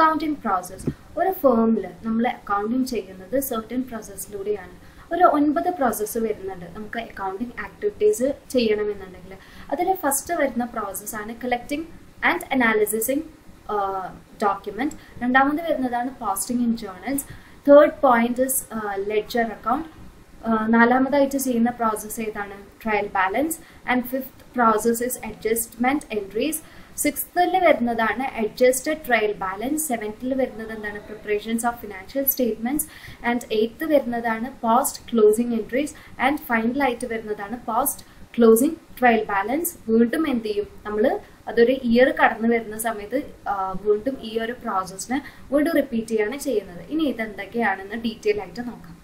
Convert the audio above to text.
Accounting process ഒരു ഫേമിൽ നമ്മൾ accounting ചെയ്യുന്നത് സെർട്ടൻ പ്രോസസ്സിലൂടെയാണ് ഒരു ഒൻപത് പ്രോസസ്സ് വരുന്നുണ്ട്. നമുക്ക് അക്കൗണ്ടിങ് ആക്ടിവിറ്റീസ് ചെയ്യണമെന്നുണ്ടെങ്കിൽ അതിൽ ഫസ്റ്റ് വരുന്ന പ്രോസസ്സാണ് കളക്ടിങ് ആൻഡ് അനാലിസിസിങ് ഡോക്യുമെന്റ് രണ്ടാമത് വരുന്നതാണ് posting in journals third point is ledger account നാലാമതായിട്ട് ചെയ്യുന്ന പ്രോസസ്സ് ഏതാണ്? Trial balance and fifth process is adjustment entries സിക്സ്ത്തിൽ വരുന്നതാണ് അഡ്ജസ്റ്റഡ് ട്രയൽ ബാലൻസ് സെവൻത്തിൽ വരുന്നത് എന്താണ് preparations of financial statements and eighth വരുന്നതാണ് പോസ്റ്റ് ക്ലോസിംഗ് എൻട്രീസ് ആൻഡ് ഫൈനലായിട്ട് വരുന്നതാണ് പോസ്റ്റ് ക്ലോസിംഗ് ട്രയൽ ബാലൻസ് വീണ്ടും എന്ത് ചെയ്യും? നമ്മൾ അതൊരു ഇയർ കടന്നു വരുന്ന സമയത്ത് വീണ്ടും ഈ ഒരു പ്രോസസ്സിനെ വീണ്ടും റിപ്പീറ്റ് ചെയ്യാണ് ചെയ്യുന്നത്. ഇനി ഇതെന്തൊക്കെയാണെന്ന് ഡീറ്റെയിൽ ആയിട്ട് നോക്കാം.